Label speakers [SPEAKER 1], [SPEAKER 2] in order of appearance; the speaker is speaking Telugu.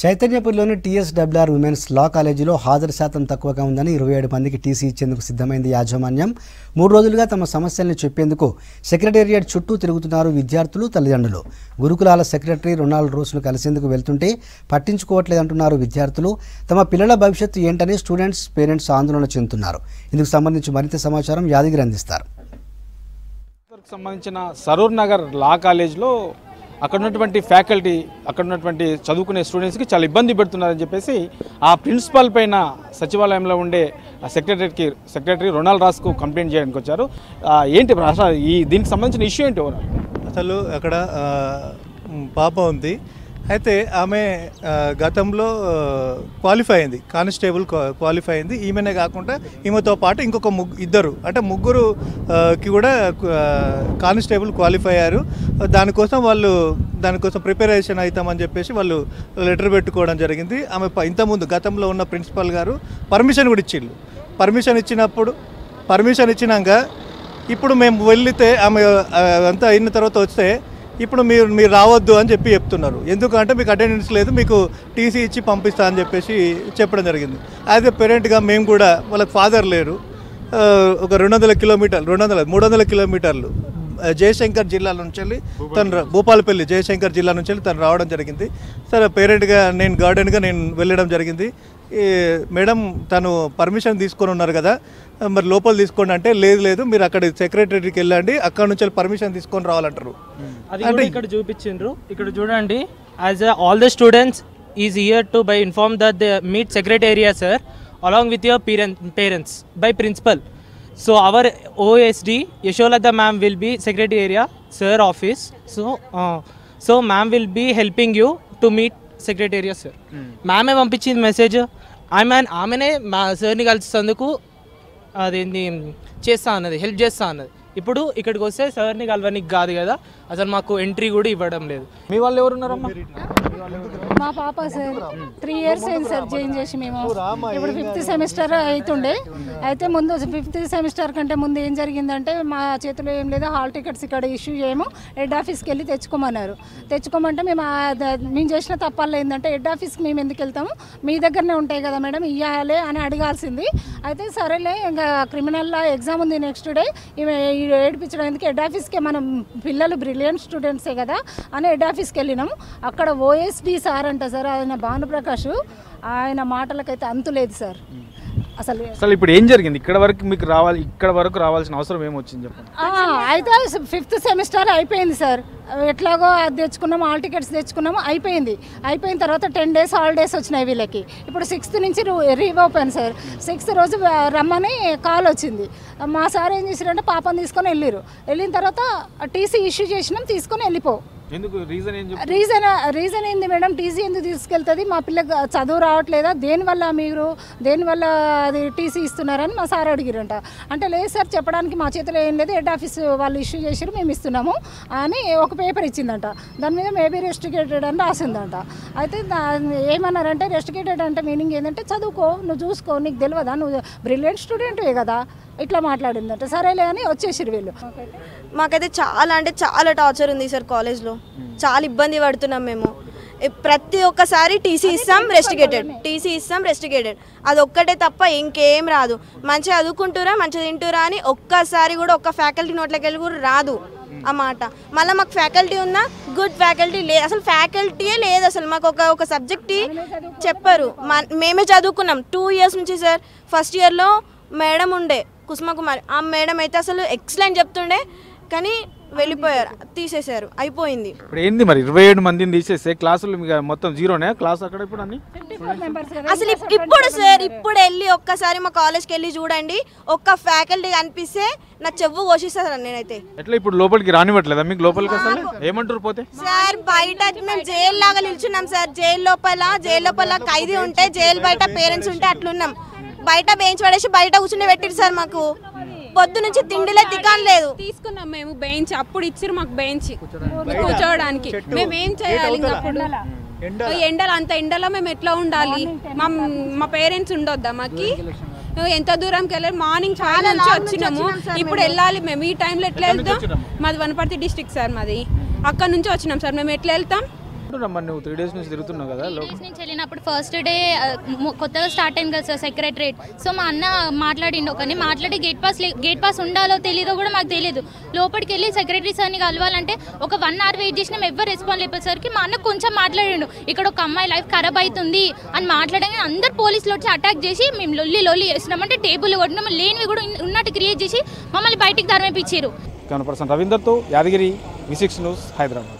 [SPEAKER 1] చైతన్యపూర్లోని టీఎస్డబ్ల్యూఆర్ ఉమెన్స్ లా కాలేజీలో హాజరు శాతం తక్కువగా ఉందని ఇరవై ఏడు మందికి టీసీ ఇచ్చేందుకు సిద్ధమైంది యాజమాన్యం. మూడు రోజులుగా తమ సమస్యలను చెప్పేందుకు సెక్రటేరియట్ చుట్టూ తిరుగుతున్నారు విద్యార్థులు తల్లిదండ్రులు. గురుకులాల సెక్రటరీ రొనాల్డ్ రోస్ను కలిసేందుకు వెళ్తుంటే పట్టించుకోవట్లేదంటున్నారు విద్యార్థులు. తమ పిల్లల భవిష్యత్తు ఏంటని స్టూడెంట్స్ పేరెంట్స్ ఆందోళన చెందుతున్నారు. ఇందుకు సంబంధించి మరింత సమాచారం యాదగిరి అందిస్తారు.
[SPEAKER 2] సంబంధించిన సరూర్ నగర్ లా కాలేజ్లో అక్కడ ఉన్నటువంటి ఫ్యాకల్టీ అక్కడ ఉన్నటువంటి చదువుకునే స్టూడెంట్స్కి చాలా ఇబ్బంది పెడుతున్నారని చెప్పేసి ఆ ప్రిన్సిపాల్ పైన సచివాలయంలో ఉండే సెక్రటరీకి సెక్రటరీ రొనాల్డ్ రాస్కు కంప్లైంట్ చేయడానికి వచ్చారు. ఏంటి ఈ దీనికి సంబంధించిన ఇష్యూ ఏంటి
[SPEAKER 3] అసలు అక్కడ పాప ఉంది. అయితే ఆమె గతంలో క్వాలిఫై అయింది. కానిస్టేబుల్ క్వాలిఫై అయింది. ఈమెనే కాకుండా ఈమెతో పాటు ఇంకొక ముగ్గు ఇద్దరు. అంటే ముగ్గురు కి కూడా కానిస్టేబుల్ క్వాలిఫై అయ్యారు. దానికోసం వాళ్ళు దానికోసం ప్రిపరేషన్ అవుతామని చెప్పేసి వాళ్ళు లెటర్ పెట్టుకోవడం జరిగింది. ఆమె ఇంతకుముందు గతంలో ఉన్న ప్రిన్సిపల్ గారు పర్మిషన్ కూడా ఇచ్చిళ్ళు పర్మిషన్ ఇచ్చినప్పుడు పర్మిషన్ ఇచ్చినాక ఇప్పుడు మేము వెళ్తే ఆమె అంతా అయిన తర్వాత వస్తే ఇప్పుడు మీరు మీరు రావద్దు అని చెప్పి చెప్తున్నారు. ఎందుకంటే మీకు అటెండెన్స్ లేదు మీకు టీసీ ఇచ్చి పంపిస్తా అని చెప్పేసి చెప్పడం జరిగింది. యాజ్ ఎ పేరెంట్గా మేము కూడా వాళ్ళకి ఫాదర్ లేరు. ఒక రెండు వందల కిలోమీటర్లు రెండు వందల మూడు వందల కిలోమీటర్లు జయశంకర్ జిల్లా నుంచి వెళ్ళి తను భూపాలపల్లి జయశంకర్ జిల్లా నుంచి వెళ్ళి తను రావడం జరిగింది. సరే పేరెంట్గా నేను గార్డెన్గా నేను వెళ్ళడం జరిగింది. మేడం తను పర్మిషన్ తీసుకొని ఉన్నారు కదా మరి లోపల తీసుకోండి అంటే లేదు లేదు మీరు అక్కడ సెక్రటరీకి వెళ్ళండి అక్కడ నుంచి వెళ్ళి పర్మిషన్ తీసుకొని రావాలంటారు.
[SPEAKER 4] అది కూడా ఇక్కడ చూపించిండ్రు. ఇక్కడ చూడండి as all the students is year to by inform that the meet secretariat sir along with your parents by principal so our OSD Yasholatha ma'am will be secretariat sir office so so ma'am will be helping you to meet secretariat sir మ్యామే పంపించింది మెసేజ్ ఆమె ఆమెనే మా సార్ని కలిసేందుకు అది చేస్తా అన్నది హెల్ప్ చేస్తా అన్నది. ఇప్పుడు ఇక్కడికి వస్తే సార్ని కలవనికి కాదు కదా అసలు మాకు ఎంట్రీ కూడా ఇవ్వడం లేదు.
[SPEAKER 2] మీ వాళ్ళు ఎవరున్నారమ్మా?
[SPEAKER 5] మా పాప సార్ త్రీ ఇయర్స్ అయింది సార్ జాయిన్ చేసి మేము. ఇప్పుడు ఫిఫ్త్ సెమిస్టర్ అవుతుండే అయితే ముందు ఫిఫ్త్ సెమిస్టర్ కంటే ముందు ఏం జరిగిందంటే మా చేతిలో ఏం లేదు హాల్ టికెట్స్ ఇక్కడ ఇష్యూ చేయము హెడ్ ఆఫీస్కి వెళ్ళి తెచ్చుకోమన్నారు. తెచ్చుకోమంటే మేము మేము చేసిన తప్పాలు ఏంటంటే హెడ్ ఆఫీస్కి మేము ఎందుకు వెళ్తాము? మీ దగ్గరనే ఉంటాయి కదా మేడం ఇవ్వాలి అని అడగాల్సింది. అయితే సరేలే ఇంకా క్రిమినల్ ఎగ్జామ్ ఉంది నెక్స్ట్ డే ఈమె ఈ ఏడిపించడానికి హెడ్ ఆఫీస్కే మనం పిల్లలు బ్రిలియంట్ స్టూడెంట్సే కదా అని హెడ్ ఆఫీస్కి వెళ్ళినాము. అక్కడ ఓఎస్డి సార్ అంట సార్ ఆయన భానుప్రకాష్ ఆయన మాటలకైతే అంతు లేదు సార్ అసలు
[SPEAKER 2] అసలు ఇప్పుడు ఏం జరిగింది? ఇక్కడ వరకు మీకు రావాలి ఇక్కడ వరకు రావాల్సిన అవసరం ఏమొచ్చింది చెప్పండి?
[SPEAKER 5] అయితే ఫిఫ్త్ సెమిస్టర్ అయిపోయింది సార్. ఎట్లాగో అది తెచ్చుకున్నాము ఆల్ టికెట్స్ తెచ్చుకున్నాము అయిపోయింది. అయిపోయిన తర్వాత టెన్ డేస్ హాలిడేస్ వచ్చినాయి వీళ్ళకి. ఇప్పుడు సిక్స్త్ నుంచి రీఓపెన్ సార్. సిక్స్త్ రోజు రమ్మని కాల్ వచ్చింది. మా సార్ ఏం చేశారంటే పాపని తీసుకొని వెళ్ళారు వెళ్ళిన తర్వాత టీసీ ఇష్యూ చేసినాం తీసుకొని వెళ్ళిపో.
[SPEAKER 2] ఎందుకు రీజన్ ఏం
[SPEAKER 5] రీజన్ రీజన్ ఏంది మేడం? టీసీ ఎందుకు తీసుకెళ్తుంది? మా పిల్లకి చదువు రావట్లేదా? దేనివల్ల మీరు దేనివల్ల అది టీసీ ఇస్తున్నారని మా సార్ అడిగిరంట. అంటే లేదు సార్ చెప్పడానికి మా చేతిలో ఏం లేదు హెడ్ ఆఫీస్ వాళ్ళు ఇష్యూ చేసారు మేము ఇస్తున్నాము అని ఒక పేపర్ ఇచ్చిందంట. దాని మీద మేబీ రెస్టికేటెడ్ అని రాసిందంట. అయితే ఏమన్నారంటే రెస్టికేటెడ్ అంటే మీనింగ్ ఏంటంటే చదువుకో నువ్వు చూసుకో నీకు తెలియదా నువ్వు బ్రిలియంట్ స్టూడెంట్వే కదా. ఇట్లా మాట్లాడిందంట. సరేలే అని వచ్చేసిరు వీళ్ళు.
[SPEAKER 6] మాకైతే చాలా అంటే చాలా టార్చర్ ఉంది సార్ కాలేజ్లో. చాలా ఇబ్బంది పడుతున్నాం మేము. ప్రతి ఒక్కసారి టీసీ ఇస్తాం రెస్టిగేటెడ్. టీసీ ఇస్తాం రెస్టిగేటెడ్. అది ఒక్కటే తప్ప ఇంకేం రాదు. మంచిగా చదువుకుంటురా మంచిగా తింటురా అని ఒక్కసారి కూడా ఒక్క ఫ్యాకల్టీ నోట్లోకి వెళ్ళి కూడా రాదు ఆ మాట. మళ్ళీ మాకు ఫ్యాకల్టీ ఉన్నా గుడ్ ఫ్యాకల్టీ లేదు అసలు ఫ్యాకల్టీయే లేదు అసలు. మాకు ఒక ఒక సబ్జెక్ట్ చెప్పరు. మేమే చదువుకున్నాం. టూ ఇయర్స్ నుంచి సార్ ఫస్ట్ ఇయర్లో మేడం ఉండే. కుసుమ కుమార్ ఆ మేడం అయితే అసలు ఎక్సలెంట్ చెప్తుండే కానీ వెళ్ళిపోయారు తీసేశారు అయిపోయింది.
[SPEAKER 2] ఇప్పుడు ఏంది మరి? ఇరవై ఏడు మందిని తీసేస్తే క్లాసులు మొత్తం జీరోనే? క్లాస్ అక్కడ ఇప్పుడు అన్ని?
[SPEAKER 6] అసలు ఇప్- ఇప్పుడు సార్ ఇప్పుడు వెళ్ళి ఒక్కసారి మా కాలేజ్కి వెళ్ళి చూడండి ఒక్క ఫ్యాకల్టీ కనిపిస్తే నా చెవు కోసిస్తారు నేనైతే.
[SPEAKER 2] ఎట్లా ఇప్పుడు లోపలికి రానివ్వట్లేదా మీకు? లోపలికి అసలు ఏమంటారు పోతే?
[SPEAKER 6] సార్ బయట మేము జైలు లాగా నిల్చున్నాం సార్. జైలు లోపల జైలు లోపల ఖైదీ ఉంటే జైలు బయట పేరెంట్స్ ఉంటే అట్లున్నాం. బయట బెంచ్ పడేసి బయట కూర్చుని పెట్టిరు సార్ మాకు. పొద్దు నుంచి తిండిలే తికాన్ లేదు.
[SPEAKER 7] తీసుకున్నాం మేము బెంచ్ అప్పుడు ఇచ్చిరు మాకు బెంచ్. కూర్చోవడానికి. మేము ఏం చేయాలి అప్పుడు? ఎండలు? అంత ఎండలో మేము ఎట్లా ఉండాలి? మా మా పేరెంట్స్ ఉండొద్దా మాకి? ఎంత దూరంకి వెళ్ళాలి? మార్నింగ్ చాలా నుంచి వచ్చినాము. ఇప్పుడు వెళ్ళాలి మేము. ఈ టైంలో ఎట్లా వెళ్తాం? మాది వనపర్తి డిస్ట్రిక్ట్ సార్ మాది. అక్కడ నుంచి వచ్చినాం సార్. మేము ఎట్లా వెళ్తాం?
[SPEAKER 2] మరి నువ్వు త్రీ డేస్ నుంచి తిరుగుతున్నావు కదా
[SPEAKER 8] డేస్ నుంచి వెళ్ళినప్పుడు ఫస్ట్ డే కొత్తగా స్టార్ట్ అయింది కదా సార్ సెక్రటరేట్ సో మా అన్న మాట్లాడిండు కానీ మాట్లాడి గేట్ పాస్ గేట్ పాస్ ఉండాలో తెలియదో కూడా మాకు తెలియదు లోపలికి వెళ్ళి సెక్రటరీ సార్ని కలవాలంటే ఒక వన్ అవర్ వెయిట్ చేసినాం ఎవరు రెస్పాన్స్ లేపేసరికి మా అన్న కొంచెం మాట్లాడిండు. ఇక్కడ ఒక అమ్మాయి లైఫ్ ఖరాబ్ అవుతుంది అని మాట్లాడగానే అందరు పోలీసులు వచ్చి అటాక్ చేసి మేము లొల్లి లొల్లి చేస్తున్నామంటే టేబుల్ కొట్టినాం లేనివి కూడా ఉన్- ఉన్నట్టు క్రియేట్ చేసి మమ్మల్ని బయటికి తరమేపించారు
[SPEAKER 2] camera person రవీందర్తో Yadagiri V six news Hyderabad.